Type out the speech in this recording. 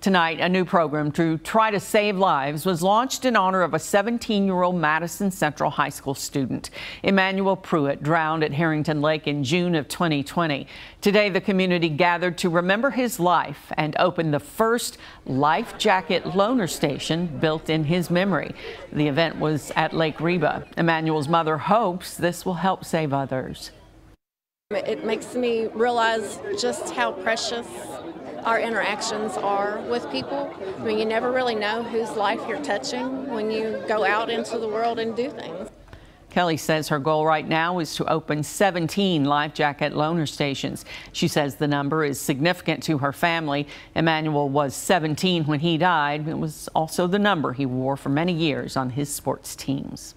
Tonight, a new program to try to save lives was launched in honor of a 17-year-old Madison Central High School student. Emmanuel Prewitt drowned at Herrington Lake in June of 2020. Today, the community gathered to remember his life and opened the first life jacket loaner station built in his memory. The event was at Lake Reba. Emmanuel's mother hopes this will help save others. It makes me realize just how precious our interactions are with people. I mean, you never really know whose life you're touching when you go out into the world and do things. Kelly says her goal right now is to open 17 life jacket loaner stations. She says the number is significant to her family. Emmanuel was 17 when he died. It was also the number he wore for many years on his sports teams.